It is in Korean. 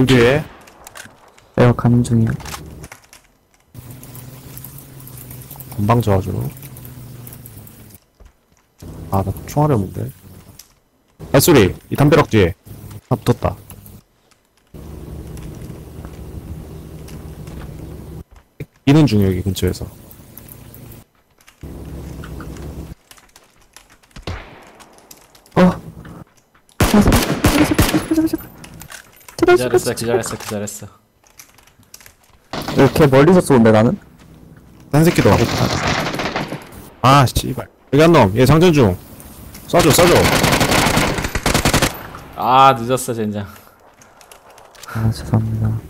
돌 뒤에 내가 가는 중이야. 건방 저하죠 아나 총알이 없는데. 발소리 이 담벼락 뒤에. 하나 붙었다. 이는 중요 여기 근처에서. 어. 기절했어 제발. 기절했어. 기절했어 이렇게 멀리서 쏘는데 나는? 딴 새끼도 와고 아 씨발. 여기 한 놈얘 장전 중. 쏴줘 쏴줘. 아 늦었어 젠장. 아 죄송합니다.